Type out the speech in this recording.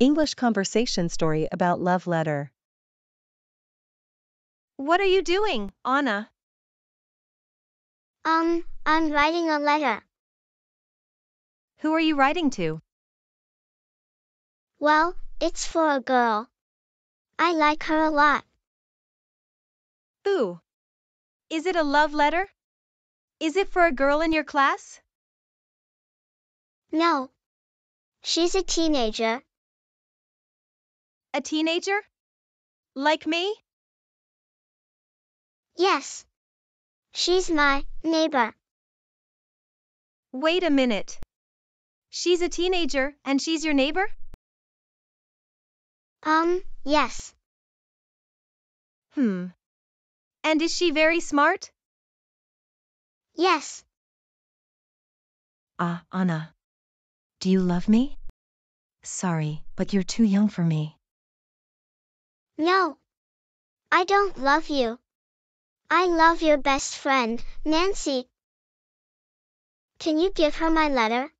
English conversation story about love letter. What are you doing, Anna? Um, I'm writing a letter. Who are you writing to? Well, it's for a girl. I like her a lot. Who? Is it a love letter? Is it for a girl in your class? No. She's a teenager. A teenager? Like me? Yes. She's my neighbor. Wait a minute. She's a teenager and she's your neighbor? Um, yes. Hmm. And is she very smart? Yes. Ah, Anna. Do you love me? Sorry, but you're too young for me. No. I don't love you. I love your best friend, Nancy. Can you give her my letter?